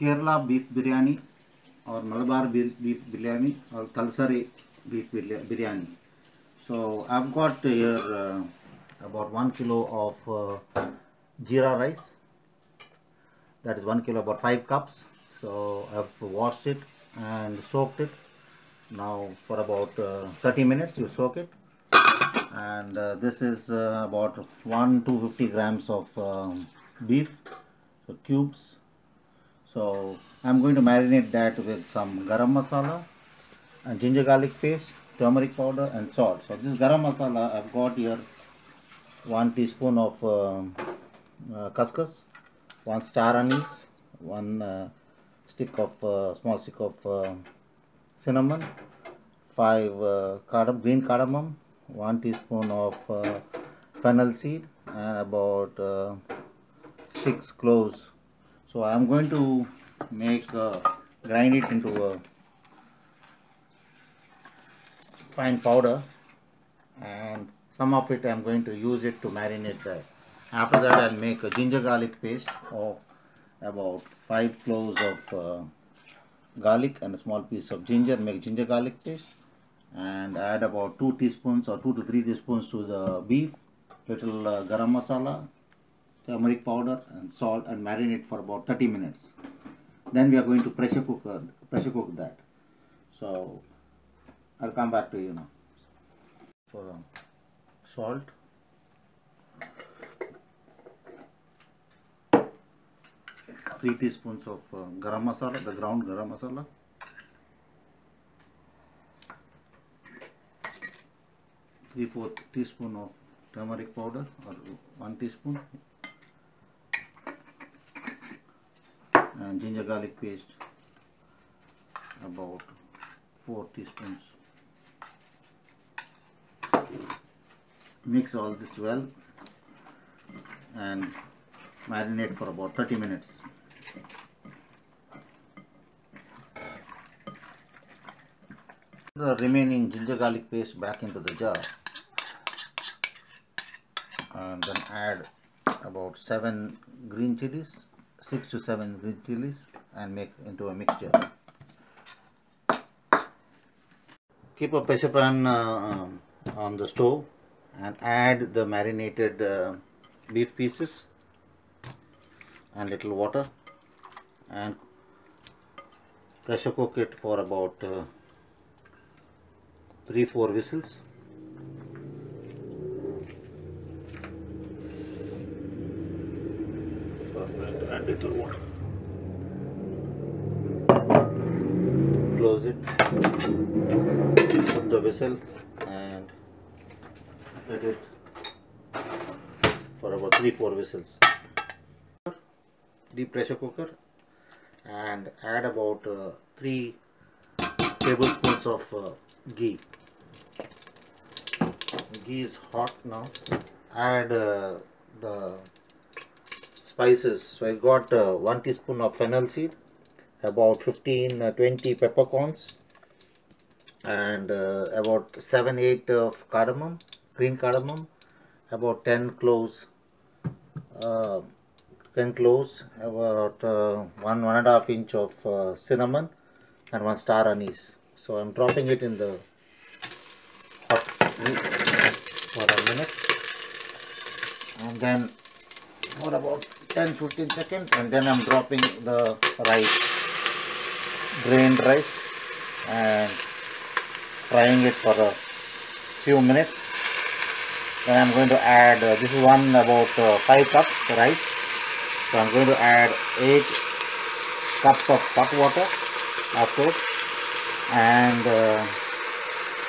Kerala beef biryani or Malabar beef biryani or Thalassery beef biryani. So I've got here uh, about one kilo of uh, jeera rice. That is one kilo, about five cups. So I've washed it and soaked it. Now for about uh, 30 minutes you soak it. And uh, this is uh, about 1 250 grams of um, beef, so cubes. So I'm going to marinate that with some garam masala and ginger garlic paste, turmeric powder and salt. So this garam masala I've got here one teaspoon of um, uh, khus khus, one star anise, one uh, stick of uh, small stick of uh, cinnamon, five uh, cardam- green cardamom, one teaspoon of uh, fennel seed, and about uh, six cloves. So I am going to make uh, grind it into a fine powder, and some of it I am going to use it to marinate that. After that, I'll make a ginger garlic paste of about five cloves of uh, garlic and a small piece of ginger. Make ginger garlic paste and add about two teaspoons or two to three teaspoons to the beef. Little uh, garam masala, turmeric powder and salt and marinate for about 30 minutes. Then we are going to pressure cook uh, pressure cook that. So I'll come back to you now. For um, salt. Three teaspoons of uh, garam masala, the ground garam masala. Three fourth teaspoon of turmeric powder or one teaspoon and ginger garlic paste about 4 teaspoons. Mix all this well and marinate for about 30 minutes. The remaining ginger garlic paste back into the jar and then add about 7 green chilies 6 to 7 green chilies and make into a mixture. Keep a pressure pan uh, um, on the stove and add the marinated uh, beef pieces and little water and pressure cook it for about uh, 3 4 whistles so I'm close it. Put the whistle and let it for about 3 4 whistles deep pressure cooker and add about uh, 3 tablespoons of uh, ghee. Ghee is hot now. Add uh, the spices. So I got uh, 1 teaspoon of fennel seed about 15 uh, 20 peppercorns and uh, about 7 8 of cardamom green cardamom about 10 cloves uh, 10 cloves about uh, one one and a half inch of uh, cinnamon and one star anise. So i'm dropping it in the hot for a minute. And then for about 10 15 seconds and then i'm dropping the rice drained rice and frying it for a few minutes. Then I'm going to add uh, this is one about uh, 5 cups rice. So I'm going to add 8 cups of hot water after course and uh,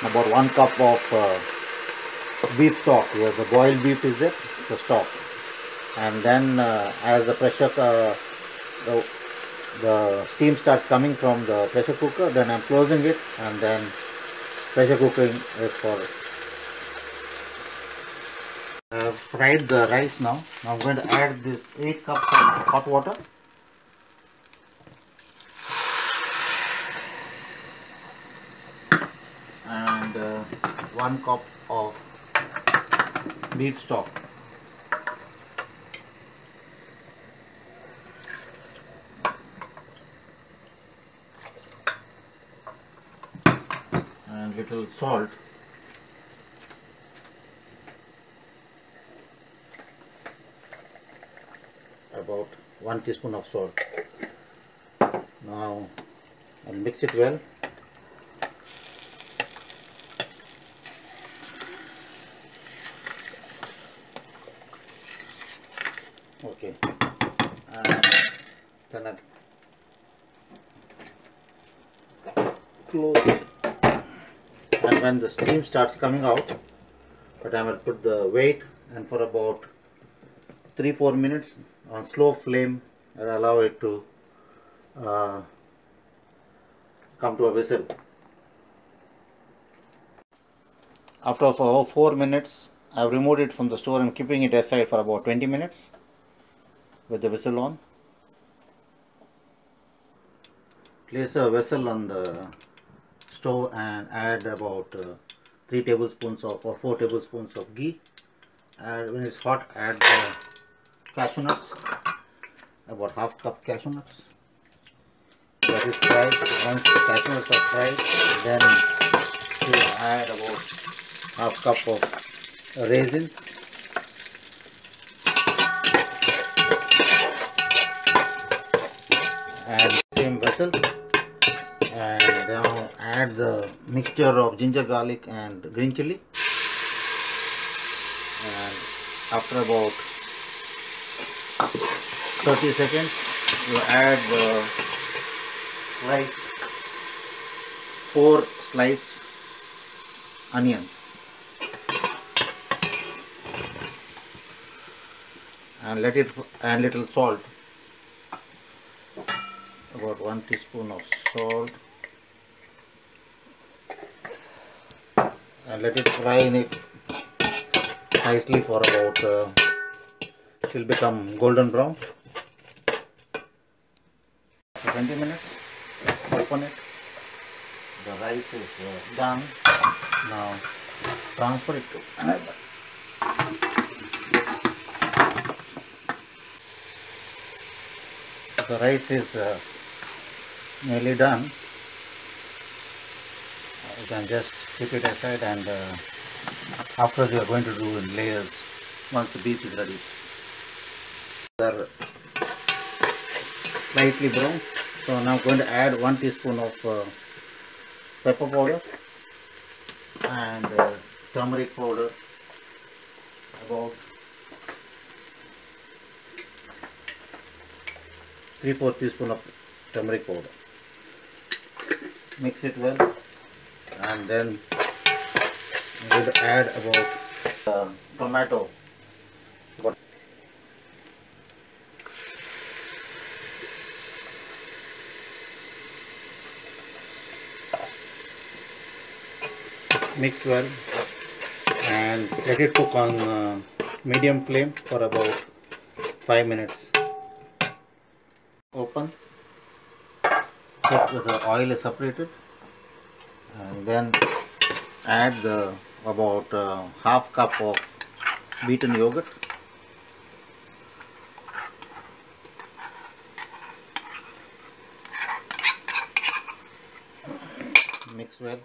about 1 cup of uh, beef stock. Here the boiled beef is it? The stock and then uh, as the pressure uh, the, the steam starts coming from the pressure cooker then I'm closing it and then pressure cooking it for I've fried the rice now. Now I'm going to add this 8 cups of hot water. And uh, 1 cup of beef stock. And little salt. About 1 teaspoon of salt. Now I'll mix it well. Okay. And then I'll close it and when the steam starts coming out but I will put the weight and for about 3-4 minutes on slow flame and allow it to uh, come to a whistle. After about 4 minutes I have removed it from the store and keeping it aside for about 20 minutes with the whistle on. Place a vessel on the stove and add about uh, 3 tablespoons of or 4 tablespoons of ghee. And when it's hot add the cashew nuts about half cup cashew nuts. Let it fry once the cashew nuts are fried then you add about half cup of raisins and same vessel and now add the mixture of ginger garlic and green chili. And after about 30 seconds you add the sliced four sliced onions. And let it and little salt. About one teaspoon of salt and let it fry in it nicely for about uh, till become golden brown. 20 minutes open it. The rice is uh, done. Now transfer it to another. The rice is uh, nearly done. You can just keep it aside and uh, after we are going to do in layers once the beef is ready. They're slightly brown. So now I'm going to add one teaspoon of uh, pepper powder and uh, turmeric powder about 3 4 teaspoon of turmeric powder. Mix it well and then to add about uh, tomato. Mix well and let it cook on uh, medium flame for about 5 minutes. Open. That the oil is separated and then add the about uh, half cup of beaten yogurt. Mix well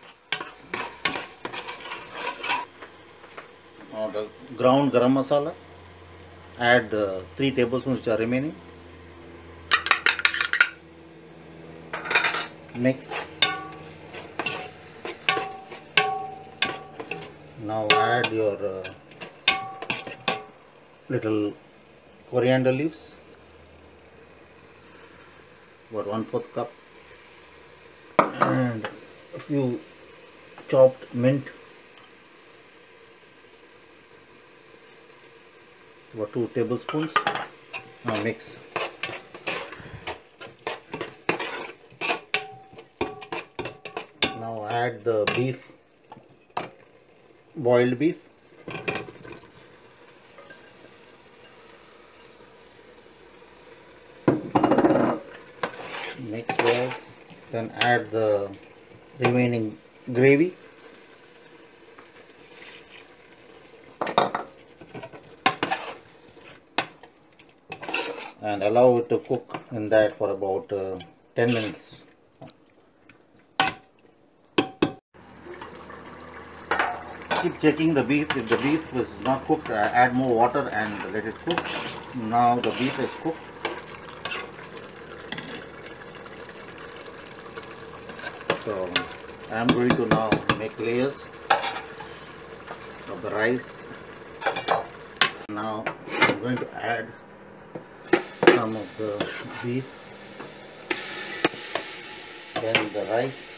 now the ground garam masala. Add uh, 3 tablespoons which are remaining. Mix now add your uh, little coriander leaves. About one fourth cup. And a few chopped mint. About two tablespoons. Now mix. Now add the beef boiled beef. Mix well then add the remaining gravy. And allow it to cook in that for about uh, 10 minutes keep checking the beef. If the beef is not cooked, uh, add more water and let it cook. Now the beef is cooked. So I am going to now make layers of the rice. Now I'm going to add some of the beef, then the rice.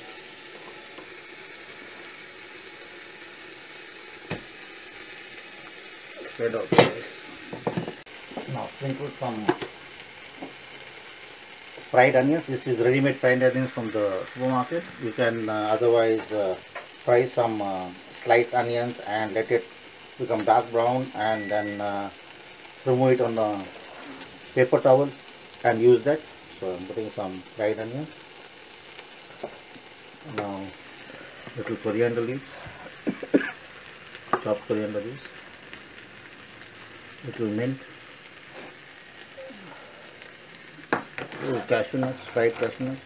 The rice. Now sprinkle some fried onions. This is ready-made fried onions from the supermarket. You can uh, otherwise uh, fry some uh, sliced onions and let it become dark brown and then uh, remove it on a paper towel and use that. So I'm putting some fried onions. Now little coriander leaves, chopped coriander leaves, little mint, little cashew nuts, fried cashew nuts.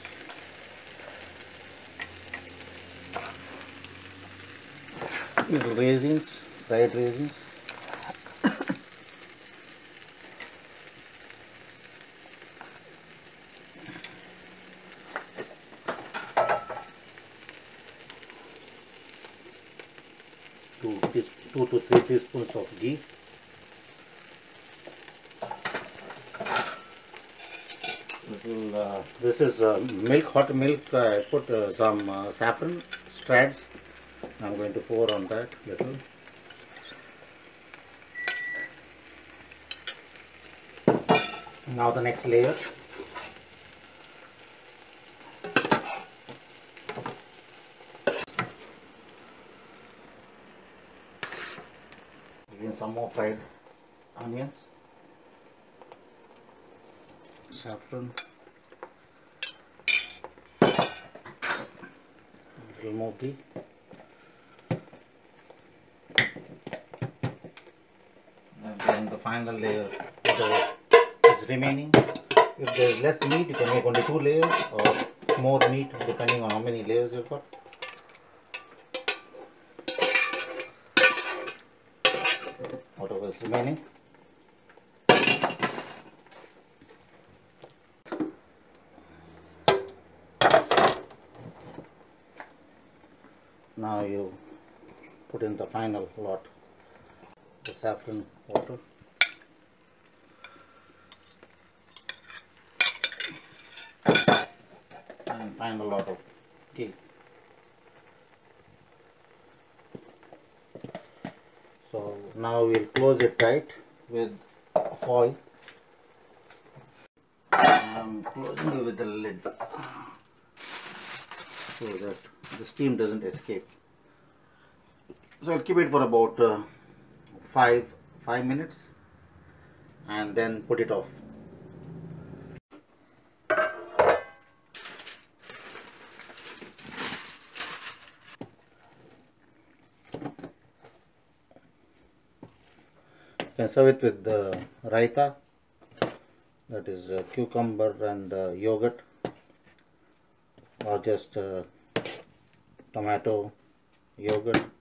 Little raisins, fried raisins. Two, two to three teaspoons of ghee. Little, uh, this is uh, milk, hot milk. Uh, I put uh, some uh, saffron strads. I'm going to pour on that little. Now the next layer. Again some more fried onions. Saffron. Ghee. and then the final layer is remaining. If there is less meat, you can make only two layers or more meat depending on how many layers you've got. Whatever is remaining. Now you put in the final lot the saffron water. And find a lot of tea. So now we'll close it tight with foil. I'm closing it with the lid so that the steam doesn't escape. So I'll keep it for about uh, five five minutes and then put it off you can serve it with the raita that is uh, cucumber and uh, yogurt or just uh, tomato yogurt